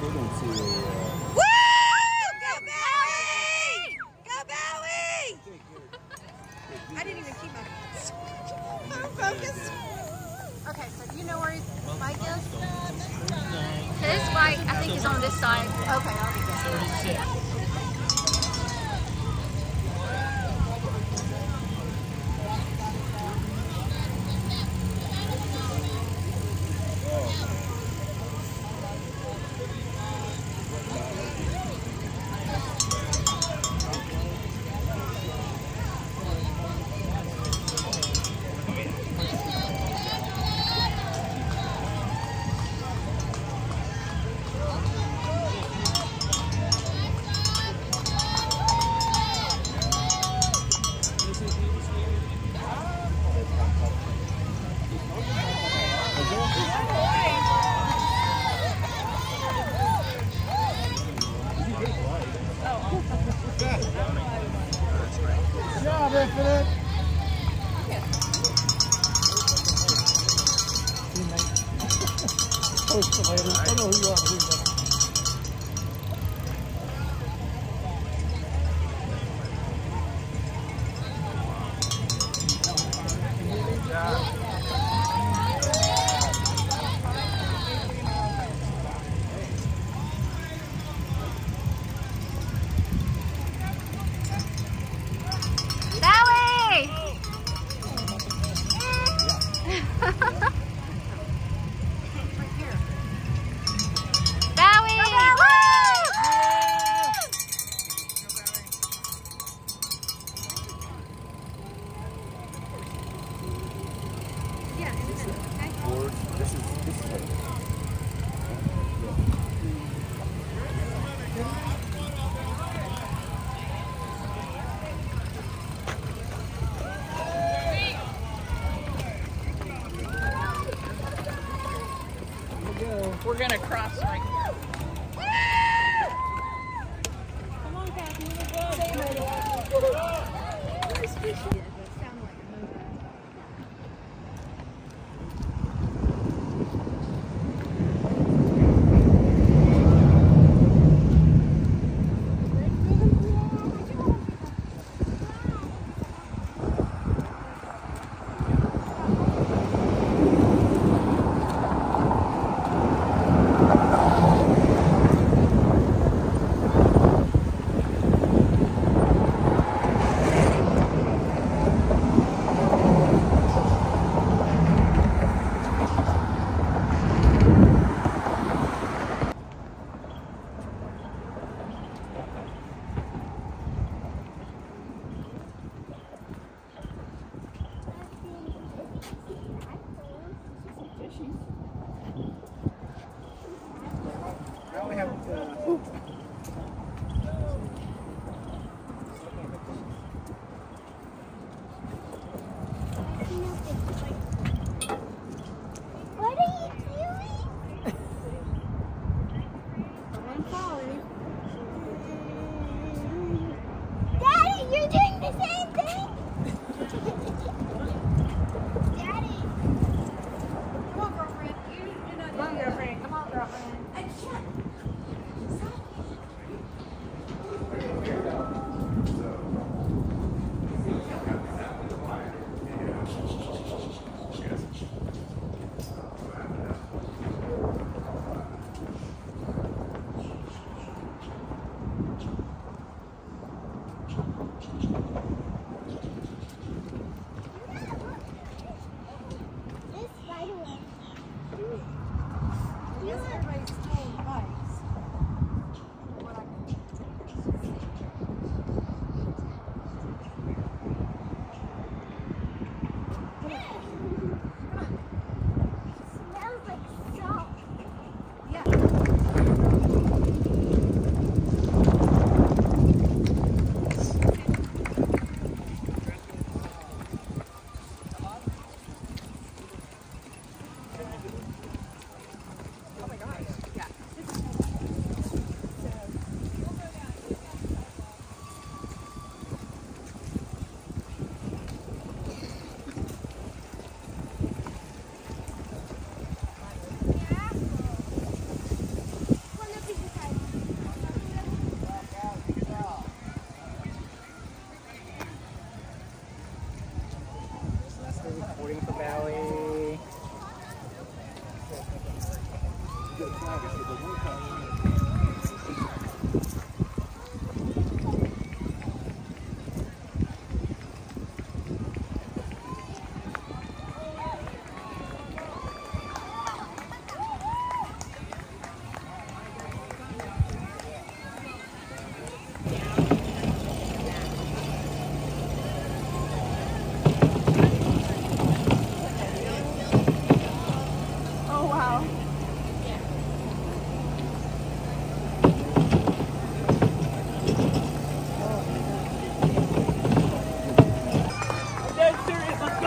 Với.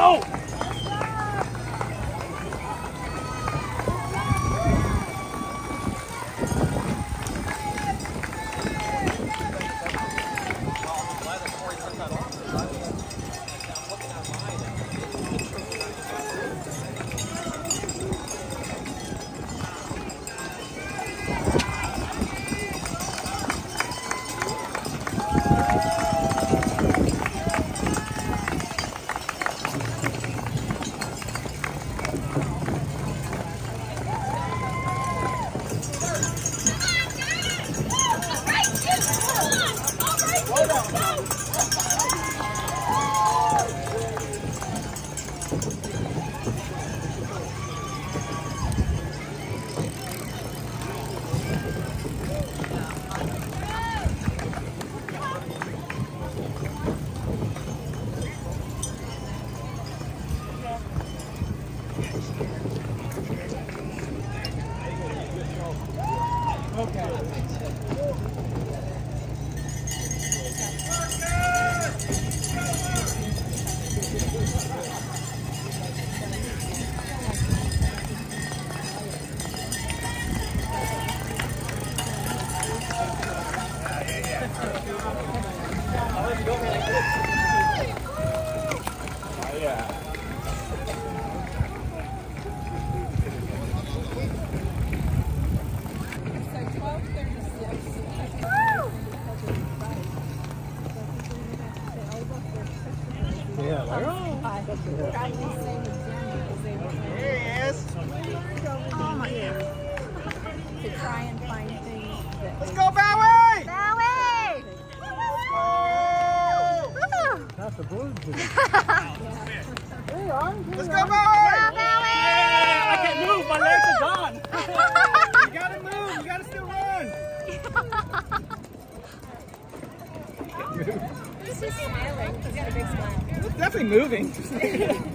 No! Yeah, and find things Let's go, the blues. Let's go, Bowie! I can't move. My legs are gone. you gotta move. You gotta still run. He's just smiling. He's got a big smile. It's definitely moving.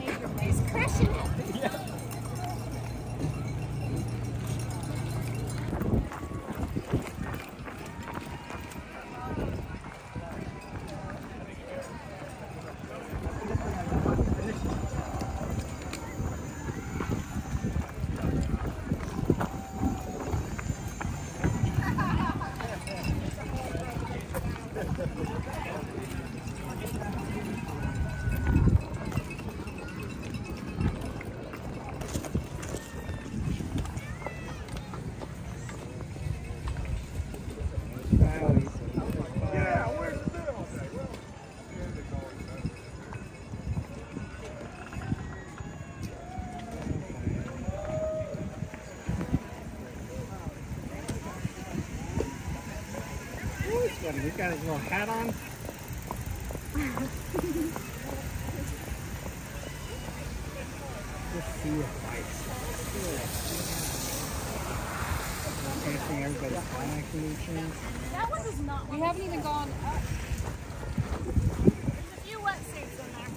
He's got his little hat on. Just see a fight. Chasing everybody's kayak solutions. We haven't even gone up. There's a few wetsuits in there.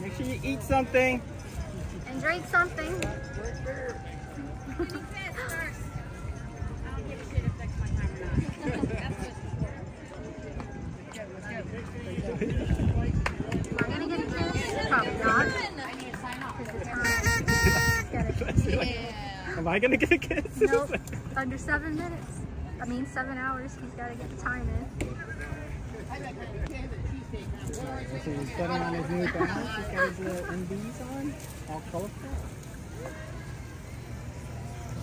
Make sure you eat something. And drink something. Am I gonna get a kiss? Probably not. Am I gonna get a kiss? Nope. Under seven minutes. I mean, seven hours. He's got to get the time in. So he's putting on his new balance. He's got his little MBs on, all colorful.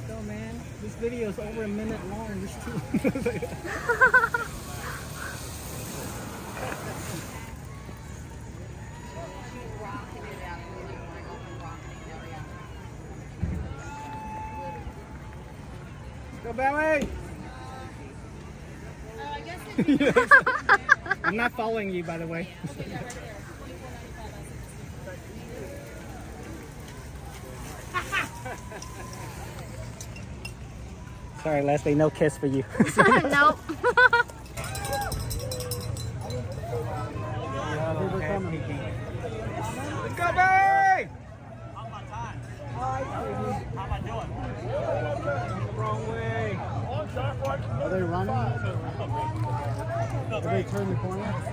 Go, man. This video is over a minute long. There's two. Go, Bowie! I'm not following you, by the way. Sorry, Leslie, no kiss for you. nope. Let's go, Barry! Wrong way. Are they running? Did they turn the corner?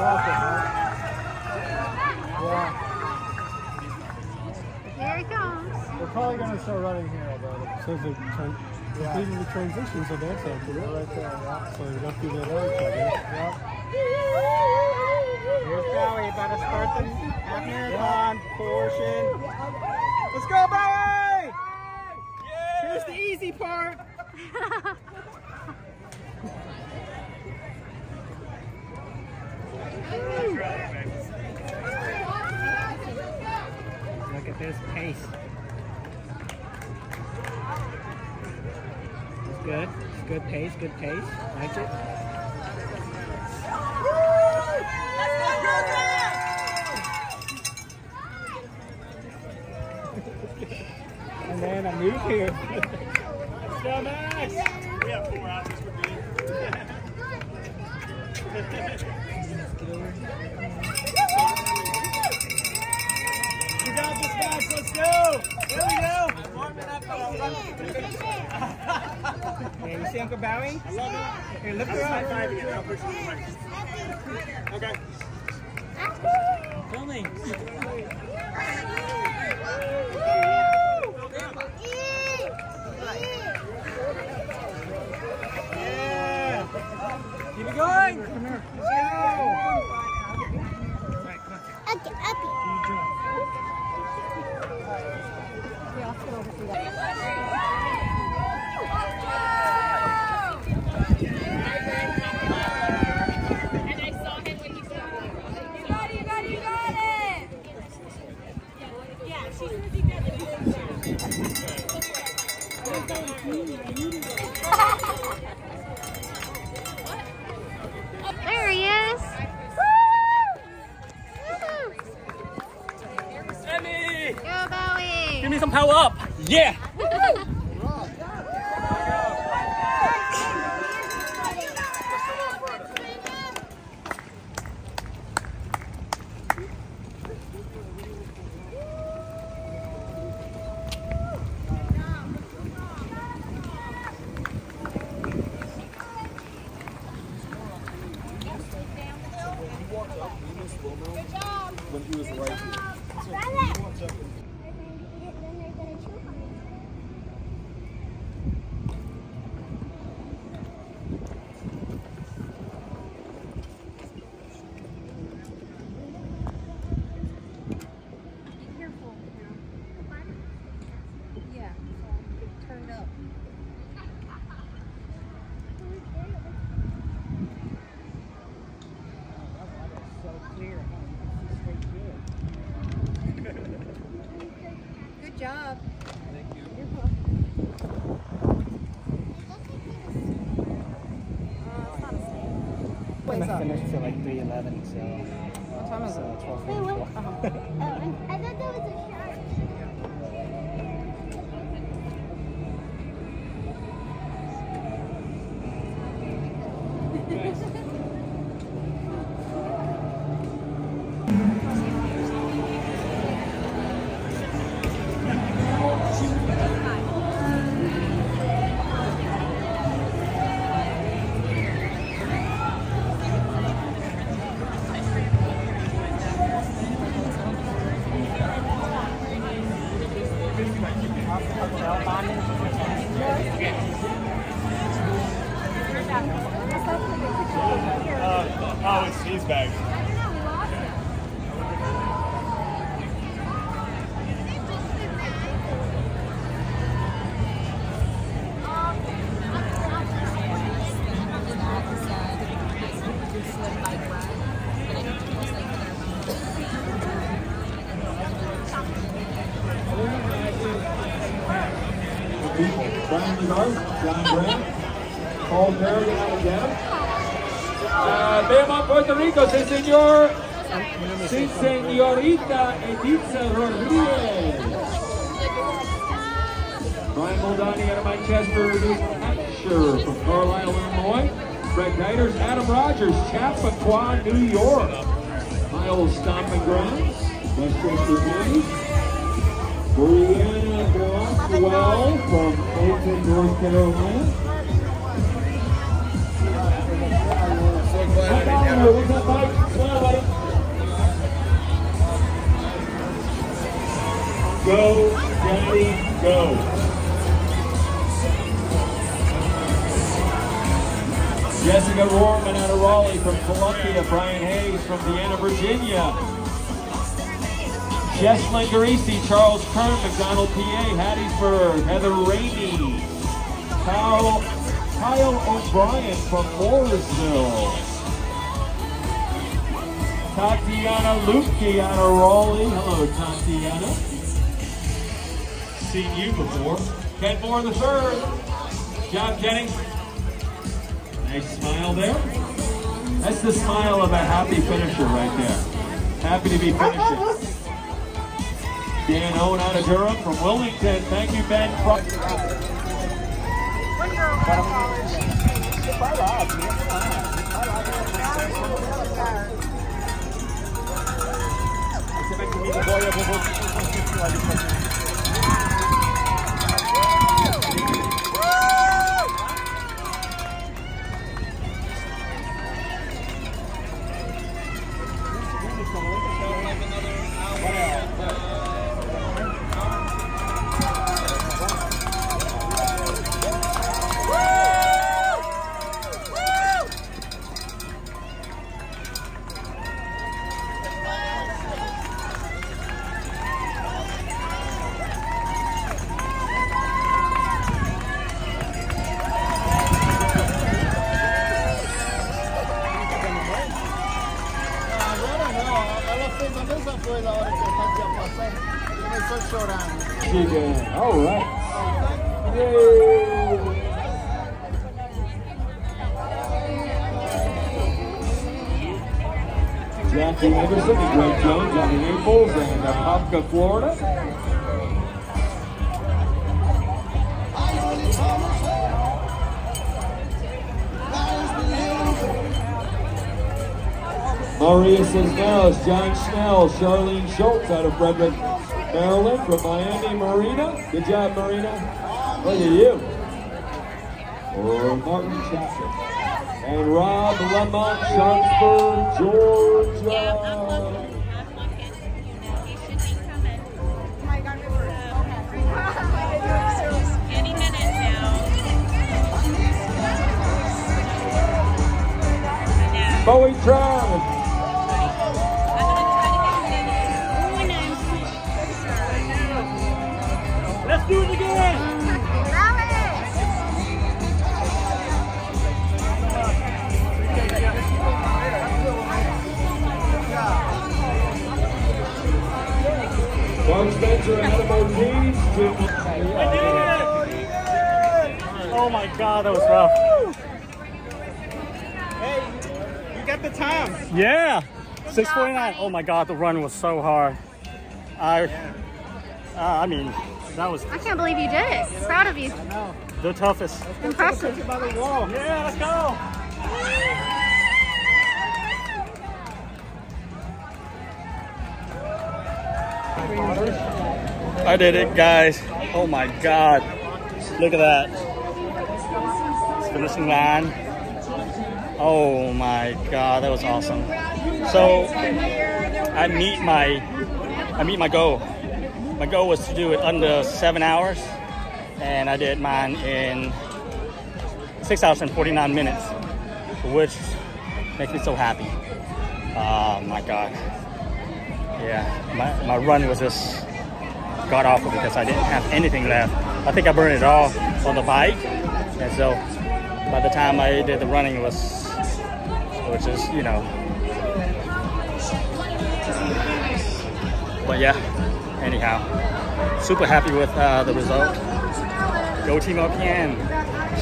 I it, man. Yeah. We're probably going to start running here, although. It says the transition, so that's after it. Right there, yeah. So we got through that other side, yeah. Here's Bowie, about to start the half marathon yeah. portion. Let's go, Bowie! Here's the easy part. Look at this pace. It's good. It's good pace, good pace. Like it. And then I move here. Yeah, you see Uncle Bowie? I love it. Here, lift her up. High fiving. I'll push you in the mic. Okay. Filming. Yeah. Keep it going. Come here. Let's go. All right, come on. Okay, okay. There he is. Emmy! Go Bowie. Give me some power up. Yeah. When he was right here. Yeah. Turned up. So clear. huh? You can see straight through it. Good job. I'm not finished till like 311, so. What time is it? 12 Wait, what? Oh, and I thought that was a shark. Uh, Brian Menard, John Grant, Paul Berrigan out Denham. Uh, Puerto Rico, sí señor, sí señorita Editha Rodriguez. Brian Moldani out of Manchester, New Hampshire, from Carlisle, Illinois. Greg Neiters, Adam Rogers, Chappaqua, New York. Miles Stomping Grounds, Westchester County. Brianna Blackwell from Dayton, North Carolina. Go, Daddy. go. Jessica Rohrman out of Raleigh from Columbia. Brian Hayes from Vienna, Virginia. Jesslyn Garisi, Charles Kern, McDonald, PA, Hattiesburg. Heather Rainey. Kyle, Kyle O'Brien from Morrisville, Tatiana Lupke out of Raleigh. Hello, Tatiana. Seen you before. Ken Moore the third. Good job, Kenny. Nice smile there. That's the smile of a happy finisher right there. Happy to be finishing. Dan Owen out of Durham from Wilmington. Thank you, Ben. All right. Jackie Anderson and Greg Jones out of Naples and Apopka, Florida. Maria Cisneros, John Snell, Charlene Schultz out of Frederick, Maryland from Miami Marina. Good job, Marina. Look at you. Or Martin Chapman. And Rob Lemont, Sharpsburg, Georgia. Any minute now. Bowie Tran. Mark Spencer out of Ortiz. I did it. Oh my God, that was rough. Hey, you got the time. Yeah, 649. Oh my God, the run was so hard. I, uh, I mean, that was I can't believe you did it. I'm proud of you. the toughest. Impressive. By the wall. Yeah, let's go. I did it, guys. Oh my God. Look at that. Finishing line. Oh my God, that was awesome. So I meet my I meet my goal. My goal was to do it under seven hours, and I did mine in six hours and 49 minutes, which makes me so happy. Oh my God. Yeah, my, my run was just got awful because I didn't have anything left. I think I burned it all on the bike, and so by the time I did the running, it was it was just you know. But yeah, anyhow, super happy with uh, the result. Go Team OPN!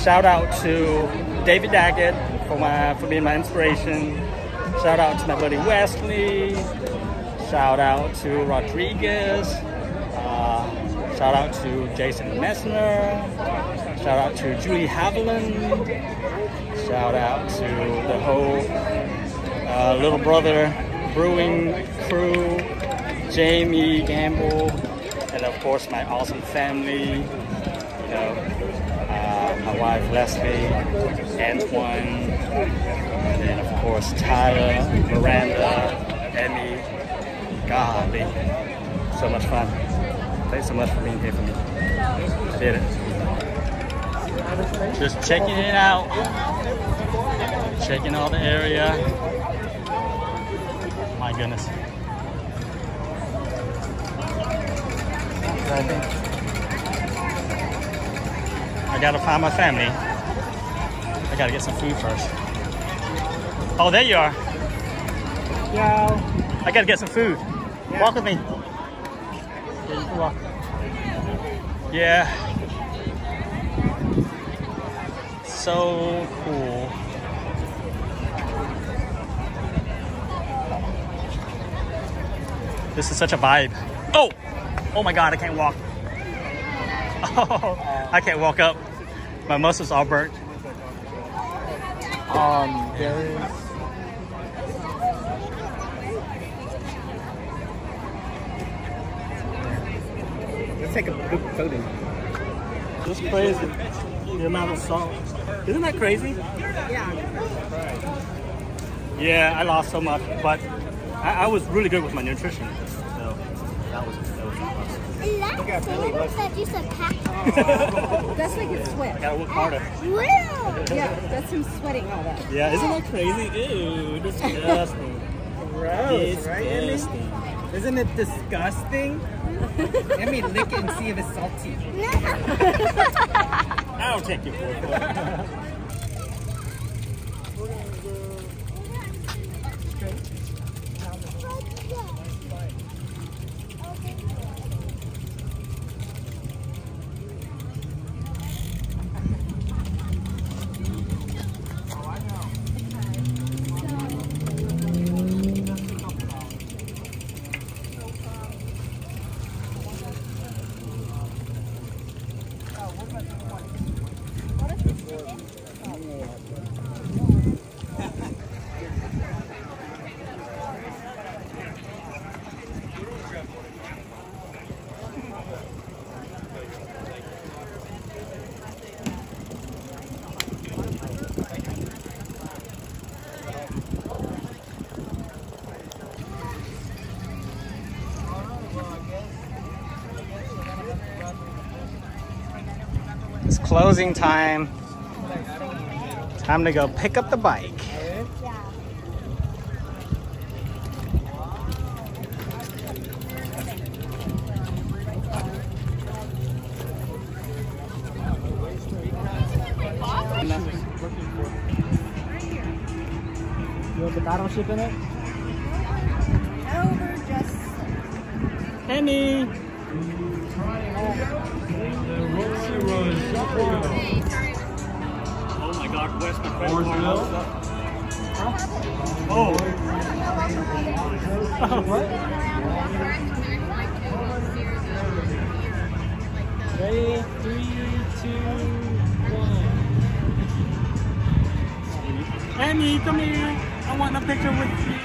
Shout out to David Daggett for my for being my inspiration. Shout out to my buddy Wesley. Shout out to Rodriguez. Uh, shout out to Jason Messner. Shout out to Julie Haviland. Shout out to the whole uh, Little Brother Brewing crew, Jamie Gamble, and of course my awesome family. You know, uh, my wife Leslie, Antoine, and then of course Tyler, Miranda, Emmy. Golly, so much fun. Thanks so much for being here for me. Did it. Just checking it out. Checking all the area. My goodness. I gotta find my family. I gotta get some food first. Oh, there you are. Yeah. I gotta get some food. Walk with me. Yeah, walk. Yeah. So cool. This is such a vibe. Oh! Oh my god, I can't walk. Oh, I can't walk up. My muscles all burnt. Um, there is. Let's take a group photo. It's crazy. The amount of salt. Isn't that crazy? Yeah, Yeah, I lost so much, but I, I was really good with my nutrition. So that was that was awesome. Looks like just a pack. That's like his I sweat. gotta work harder. Will. Yeah, that's him sweating all that. Yeah, isn't that crazy? Ew, disgusting. Gross, right, Emmy? Isn't it disgusting? Emmy, lick it and see if it's salty. I'll take your word for it. closing time. Time to go pick up the bike. You want the battleship in it? Over just. Emmy! Oh my god, where's my credit Oh. what? Ready? Three, two, come here. I want a picture with you.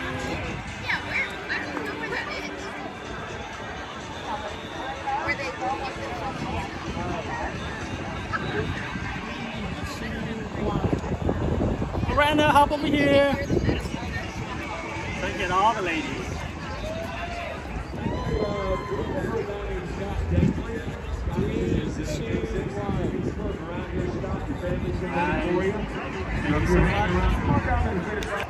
Miranda, hop over here. Look at all the ladies. Do you think of